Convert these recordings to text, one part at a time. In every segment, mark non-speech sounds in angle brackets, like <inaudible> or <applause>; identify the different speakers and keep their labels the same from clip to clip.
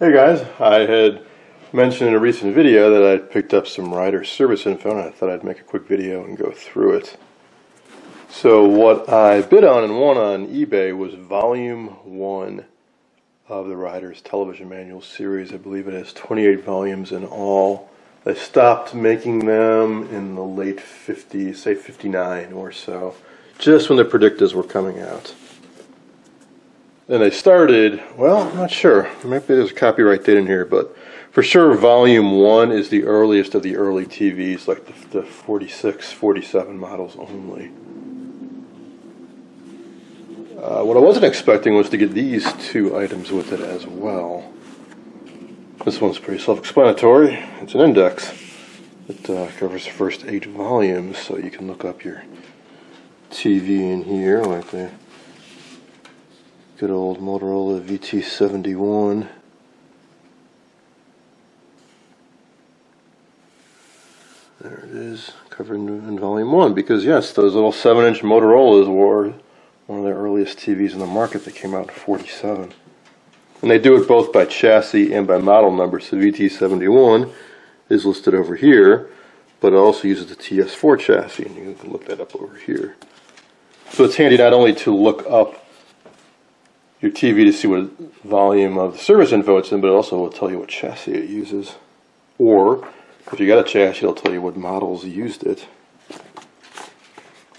Speaker 1: Hey guys, I had mentioned in a recent video that I picked up some rider service info and I thought I'd make a quick video and go through it. So what I bid on and won on eBay was volume one of the Riders television manual series. I believe it has 28 volumes in all. They stopped making them in the late 50s, say 59 or so, just when the predictors were coming out. And they started, well, I'm not sure. Maybe there's a copyright date in here, but for sure, volume one is the earliest of the early TVs, like the, the 46, 47 models only. Uh, what I wasn't expecting was to get these two items with it as well. This one's pretty self-explanatory. It's an index. It uh, covers the first eight volumes, so you can look up your TV in here, like the Good old Motorola VT71. There it is, covered in volume one. Because yes, those little seven-inch Motorola's were one of the earliest TVs in the market that came out in 47. And they do it both by chassis and by model number. So VT71 is listed over here, but it also uses the TS4 chassis, and you can look that up over here. So it's handy not only to look up your TV to see what volume of the service info it's in, but it also will tell you what chassis it uses. Or, if you got a chassis, it'll tell you what models used it.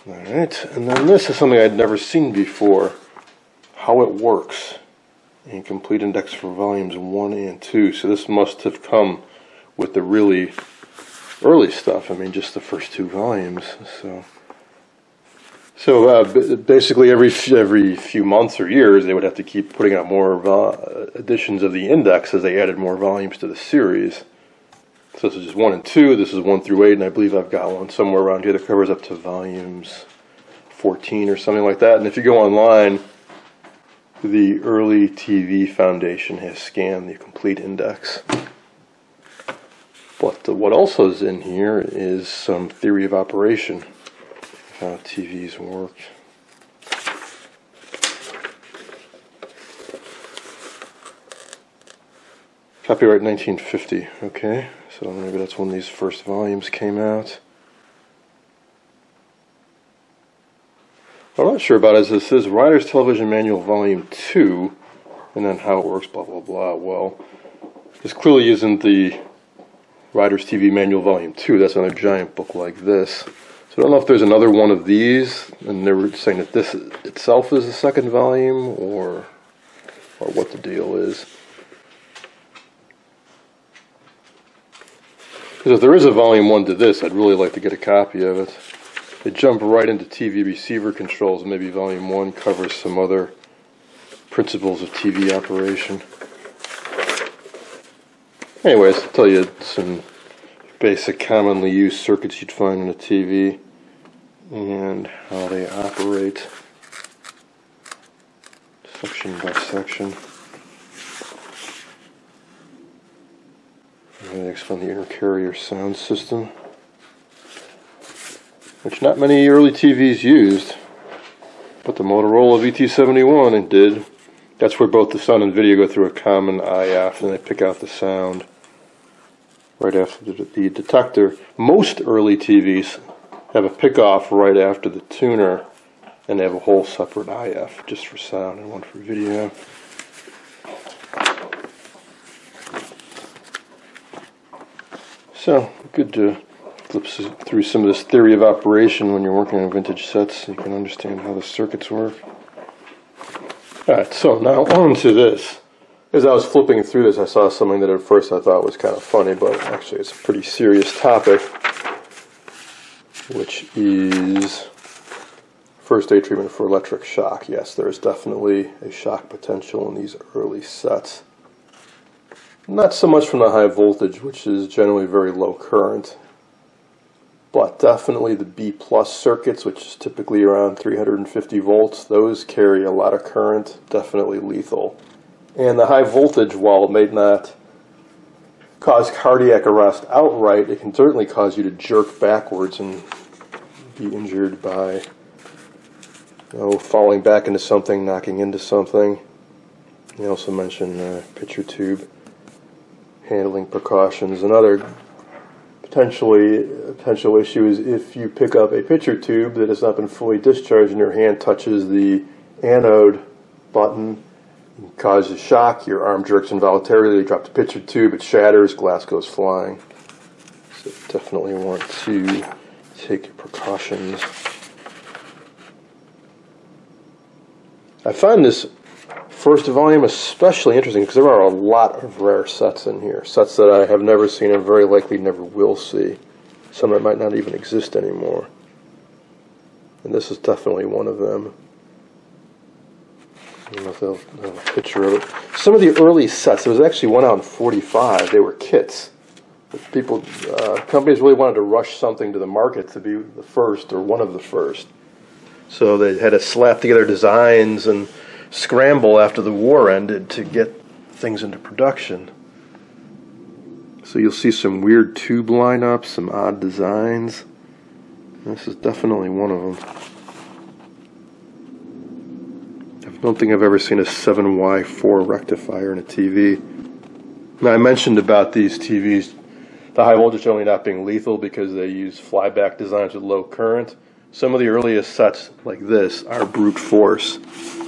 Speaker 1: Alright, and then this is something I'd never seen before. How it works. in complete index for volumes 1 and 2. So this must have come with the really early stuff. I mean, just the first two volumes. So so uh, basically, every every few months or years, they would have to keep putting out more uh, editions of the index as they added more volumes to the series. So this is just one and two. This is one through eight, and I believe I've got one somewhere around here that covers up to volumes 14 or something like that. And if you go online, the Early TV Foundation has scanned the complete index. But what also is in here is some theory of operation how TVs work. Copyright 1950, okay, so maybe that's when these first volumes came out. What I'm not sure about is this is Riders Television Manual Volume 2, and then how it works, blah, blah, blah. Well, this clearly isn't the Riders TV Manual Volume 2, that's another giant book like this. So I don't know if there's another one of these, and they were saying that this itself is the second volume, or or what the deal is. Because if there is a volume one to this, I'd really like to get a copy of it. They jump right into TV receiver controls, and maybe volume one covers some other principles of TV operation. Anyways, I'll tell you some basic commonly used circuits you'd find in a TV and how they operate section by section. And they explain the intercarrier sound system, which not many early TVs used, but the Motorola VT71 did. That's where both the sound and video go through a common IF and they pick out the sound right after the detector. Most early TVs have a pickoff right after the tuner and they have a whole separate IF just for sound and one for video. So, good to flip through some of this theory of operation when you're working on vintage sets so you can understand how the circuits work. Alright, so now on to this. As I was flipping through this, I saw something that at first I thought was kind of funny, but actually it's a pretty serious topic which is first aid treatment for electric shock. Yes, there is definitely a shock potential in these early sets. Not so much from the high voltage, which is generally very low current, but definitely the B plus circuits, which is typically around 350 volts, those carry a lot of current, definitely lethal. And the high voltage, while it may not cause cardiac arrest outright, it can certainly cause you to jerk backwards and be injured by you know, falling back into something, knocking into something. He also mentioned uh, picture tube handling precautions. Another potentially potential issue is if you pick up a picture tube that has not been fully discharged and your hand touches the anode button, it causes shock, your arm jerks involuntarily, you drop the picture tube, it shatters, glass goes flying. So definitely want to take your precautions. I find this first volume especially interesting because there are a lot of rare sets in here. Sets that I have never seen and very likely never will see. Some that might not even exist anymore. And this is definitely one of them. I don't know if they'll have a picture of it. Some of the early sets, there was actually one out in 45, they were kits. People, uh, companies really wanted to rush something to the market to be the first or one of the first. So they had to slap together designs and scramble after the war ended to get things into production. So you'll see some weird tube lineups, some odd designs. This is definitely one of them. I don't think I've ever seen a 7Y4 rectifier in a TV. Now, I mentioned about these TVs, the high voltage only not being lethal because they use flyback designs with low current. Some of the earliest sets like this are brute force,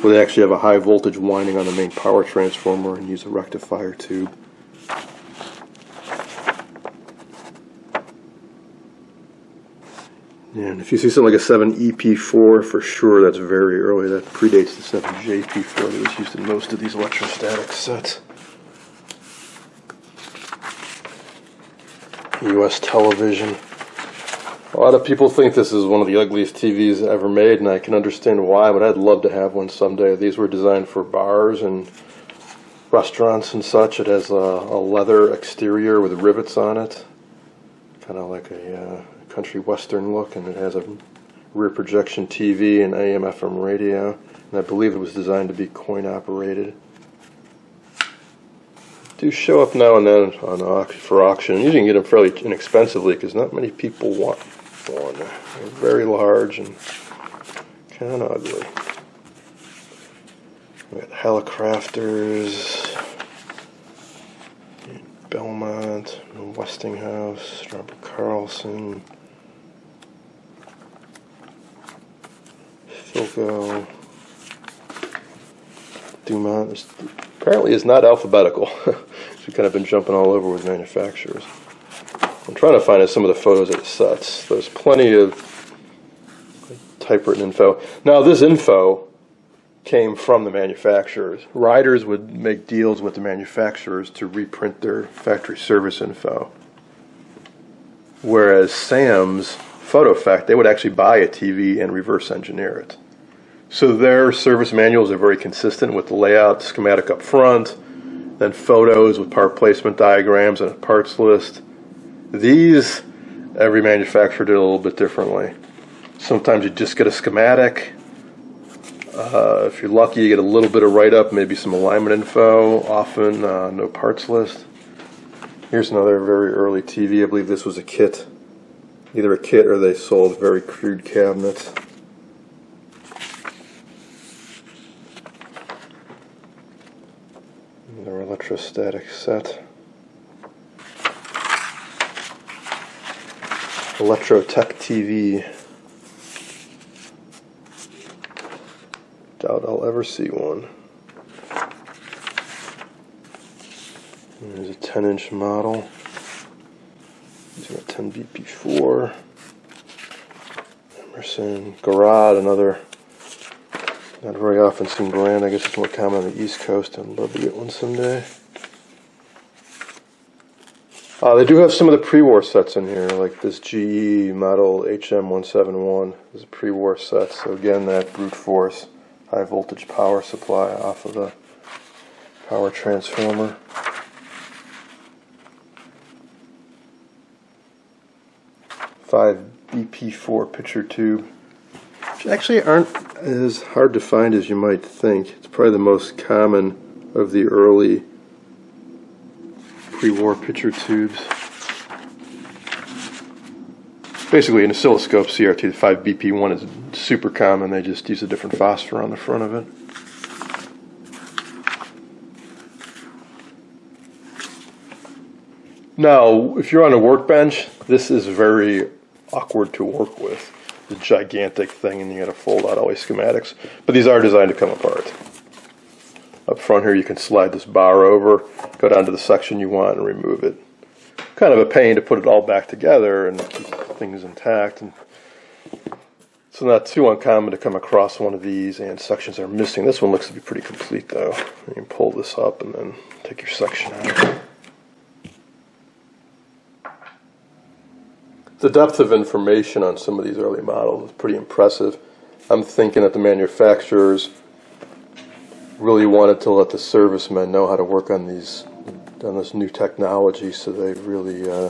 Speaker 1: where they actually have a high voltage winding on the main power transformer and use a rectifier tube. And if you see something like a 7EP4, for sure that's very early. That predates the 7JP4 that was used in most of these electrostatic sets. US television. A lot of people think this is one of the ugliest TVs ever made, and I can understand why, but I'd love to have one someday. These were designed for bars and restaurants and such. It has a, a leather exterior with rivets on it, kind of like a uh, country western look, and it has a rear projection TV and AM FM radio, and I believe it was designed to be coin operated. Do show up now and then on for auction. Usually, you can get them fairly inexpensively because not many people want one. They're very large and kind of ugly. We got Hallicrafters, Belmont, Westinghouse, Stromberg-Carlson, Philco, uh, Dumont. This apparently is not alphabetical. <laughs> We've kind of been jumping all over with manufacturers. I'm trying to find some of the photos of the sets. There's plenty of typewritten info. Now, this info came from the manufacturers. Riders would make deals with the manufacturers to reprint their factory service info. Whereas Sam's Photo PhotoFact, they would actually buy a TV and reverse engineer it. So their service manuals are very consistent with the layout, schematic up front, then photos with part placement diagrams and a parts list these, every manufacturer did a little bit differently. Sometimes you just get a schematic. Uh, if you're lucky, you get a little bit of write up, maybe some alignment info, often uh, no parts list. Here's another very early TV. I believe this was a kit. Either a kit or they sold very crude cabinets. Another electrostatic set. Electrotech TV. Doubt I'll ever see one. There's a 10 inch model. Using a 10 BP4. Emerson. Garod, another not very often seen brand. I guess it's more common on the East Coast. I'd love to get one someday. Uh, they do have some of the pre-war sets in here, like this GE model HM171 is a pre-war set. So again, that brute force high voltage power supply off of the power transformer. Five BP4 picture tube, actually aren't as hard to find as you might think. It's probably the most common of the early pre-war picture tubes. Basically, an oscilloscope CRT 5BP1 is super common. They just use a different phosphor on the front of it. Now, if you're on a workbench, this is very awkward to work with. The gigantic thing, and you got to fold out all these schematics. But these are designed to come apart. Up front here, you can slide this bar over, go down to the section you want, and remove it. Kind of a pain to put it all back together and keep things intact. And it's not too uncommon to come across one of these and sections are missing. This one looks to be pretty complete, though. You can pull this up and then take your section out. The depth of information on some of these early models is pretty impressive. I'm thinking that the manufacturers really wanted to let the servicemen know how to work on these on this new technology, so they really uh,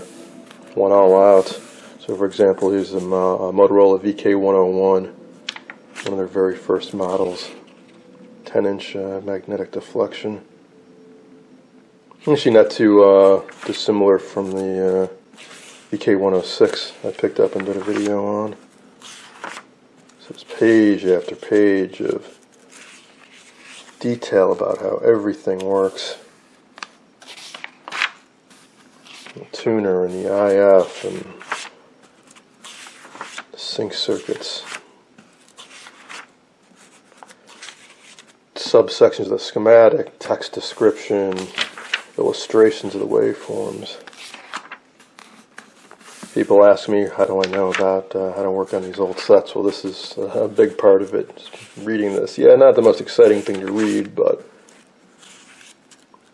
Speaker 1: went all out. So, for example, here's a, Motorola VK101, one of their very first models, 10-inch uh, magnetic deflection. Actually, not too uh, dissimilar from the uh, VK106 I picked up and did a video on. So it's page after page of detail about how everything works. The tuner and the IF and the sync circuits. Subsections of the schematic, text description, illustrations of the waveforms people ask me how do I know about uh, how to work on these old sets. Well, this is a big part of it. reading this, yeah, not the most exciting thing to read, but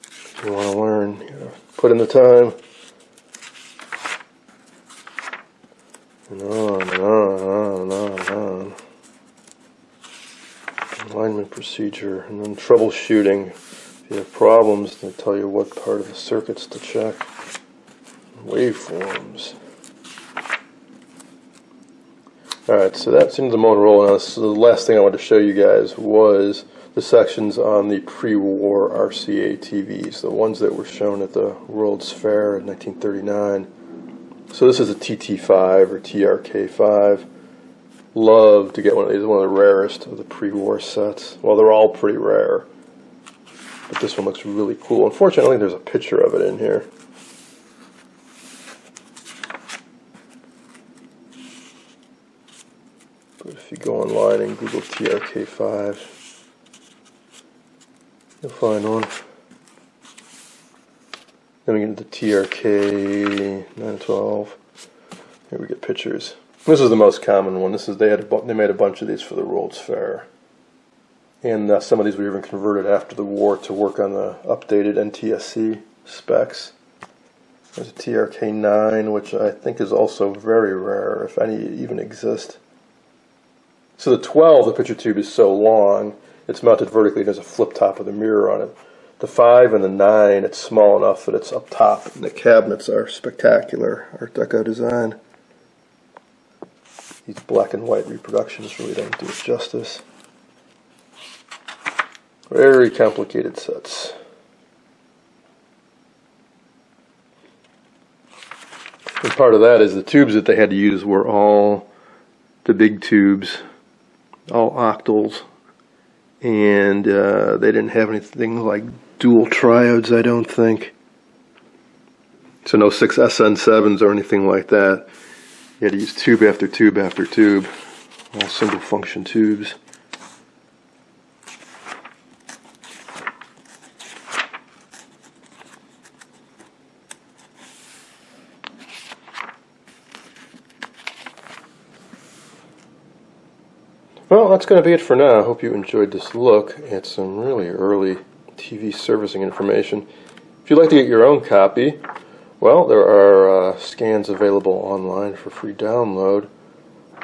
Speaker 1: if you want to learn, you know, put in the time. And on and on and on and on. Alignment procedure, and then troubleshooting. If you have problems, they tell you what part of the circuits to check. Waveforms. Alright, so that's into the Motorola. Now, so the last thing I wanted to show you guys was the sections on the pre-war RCA TVs, the ones that were shown at the World's Fair in 1939. So this is a TT5 or TRK5. Love to get one of these, one of the rarest of the pre-war sets. Well, they're all pretty rare, but this one looks really cool. Unfortunately, there's a picture of it in here. But if you go online and Google TRK5, you'll find one. Then we get into TRK 912. Here we get pictures. This is the most common one. This is they had a, they made a bunch of these for the World's Fair, and uh, some of these were even converted after the war to work on the updated NTSC specs. There's a TRK9, which I think is also very rare, if any even exist. So the 12, the picture tube is so long, it's mounted vertically. There's a flip top with a mirror on it. The 5 and the 9, it's small enough that it's up top. And the cabinets are spectacular Art Deco design. These black and white reproductions really don't do it justice. Very complicated sets. And part of that is the tubes that they had to use were all the big tubes all octals, and uh, they didn't have anything like dual triodes, I don't think. So no six SN7s or anything like that. You had to use tube after tube after tube, all single function tubes. Well, that's going to be it for now. I hope you enjoyed this look at some really early TV servicing information. If you'd like to get your own copy, well, there are uh, scans available online for free download,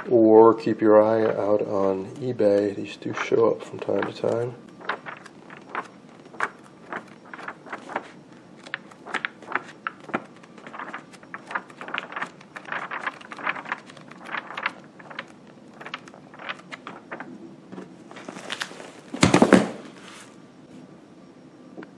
Speaker 1: or keep your eye out on eBay. These do show up from time to time.